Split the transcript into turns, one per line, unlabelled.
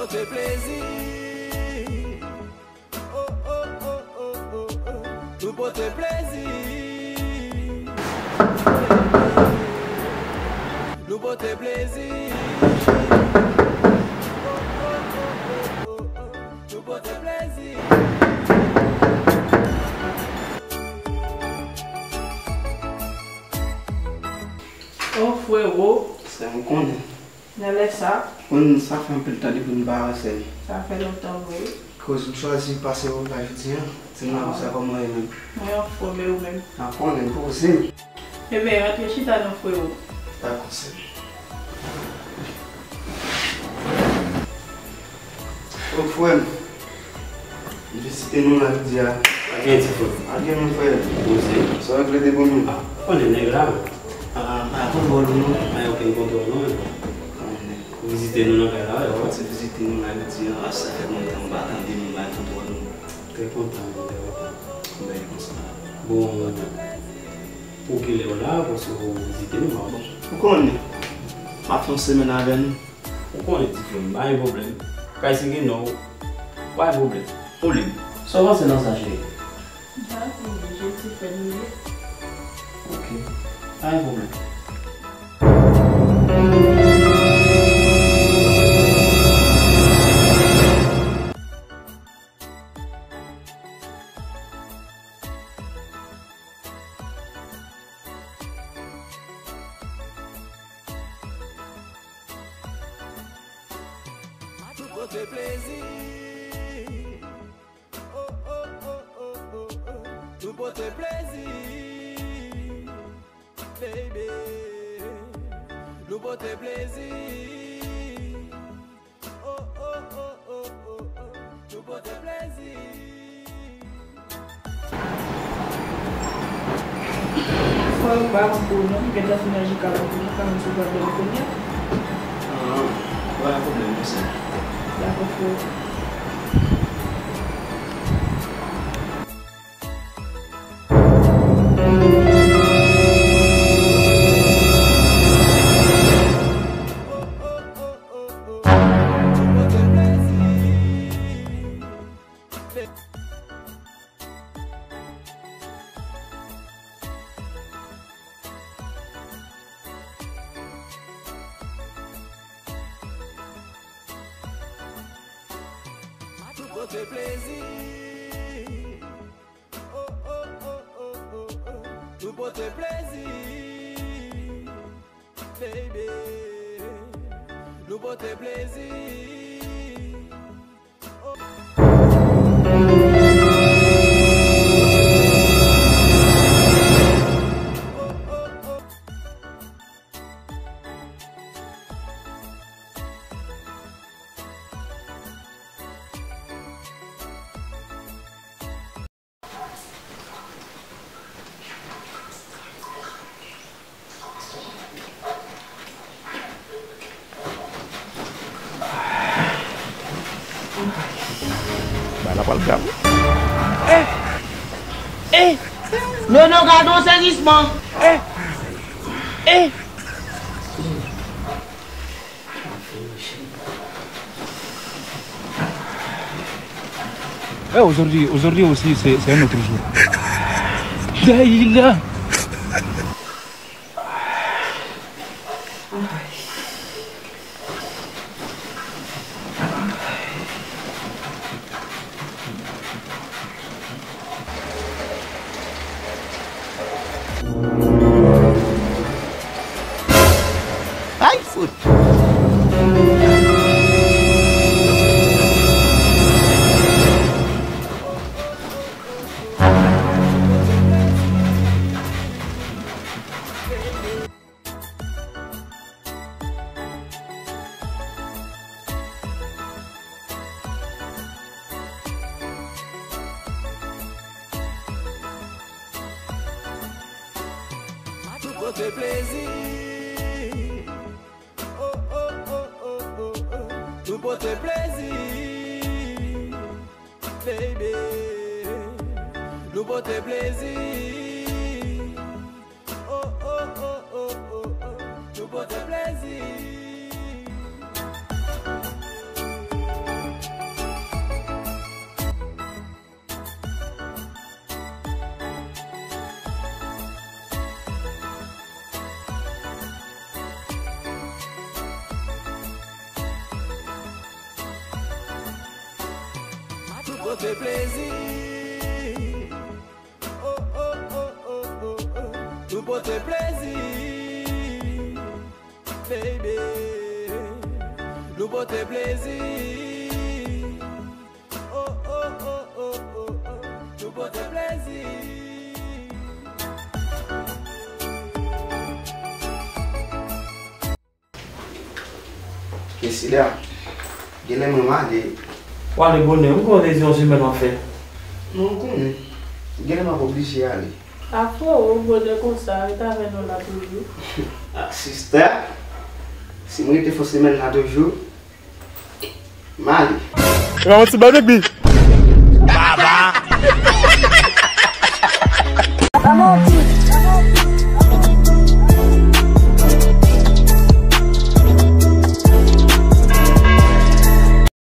pour te plaisir. Oh, oh, oh, oh, oh, oh. Tout pour te plaisir. Nous pour te plaisir. Oh, oh, oh, oh, oh, oh. Nous pour te plaisir.
Oh frérot,
C'est un con.
ne laisse ça.
Un sa fè an pil tan di pou mbarase.
Sa fè lontan wè.
Kouz m chwazi pase ou la jitiyan. Se m nan sa koman yon.
Mwen yon fome ou men.
An konen pou zim.
Ebe, ate chita nan fwe ou.
Ta konsen. Ou fwem. Visite nou la jitiyan.
A gen ti fwe?
A gen nou fwe.
Ou se?
So ak le de bon nou. A,
konen ne gra.
A, a kon bon nou.
A yo ken kon bon nou. Vizite nou nan gara yo? Mwen
se vizite nou nan biti yo, a sa fèk mwen tan ba tan de mwen bay kontor nou.
Trè kontan mwen de wè.
Mwen bay kon sa.
Bon, pou ki le wè la, pou se wè vizite nou mwen.
Mwen kon ne? Ma fon semen avè nou.
Mwen kon ne ti fèm, ba yon problem. Kaj se gen nou, ba yon problem. O li, so wè se nan sa jè?
Da, mwen jè ti fèm mwen.
Ok,
ba yon problem. Pour te plaisir. Oh, oh, oh, oh, oh, oh. Tout pour te plaisir. Baby. Nous pour te plaisir. Oh, oh, oh, oh, oh, oh. Tout pour te plaisir.
Foi o barco por não, porque tá final de carro, move Pour te
plaisir. Oh, oh, oh, oh, oh, oh. Pour. Baby. Nous
Falcao. É. É.
Meu jogador Ei,
ei. É. É. Ouais, aujourd'hui, aujourd'hui aussi, c'est un autre jour. Là, il est là.
Tout pour te
plaisir. Oh, oh, oh, oh, oh, oh. Tout pour te plaisir. Baby. Nous pour te plaisir. Oh, oh, oh, oh, oh, oh. Tout pour te plaisir. Pote plezi Oh, oh, oh, oh, oh, oh. Nou pote plezi Baby. Nou pote plezi Oh, oh, oh, oh, oh, oh Nou pote plezi
Kesida, gele mwen mande,
Wale bonnen, mwen kon lezi yon semen an fe?
Non konnen. Hmm. Genen mwen poblije ale.
A fwo ou bonnen kon sa, e ta ven nou la toujou.
Ah, A, sista, si mwen te fwo semen nan toujou, mali. E
mwen ti badek bi?